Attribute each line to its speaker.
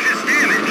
Speaker 1: serious damage.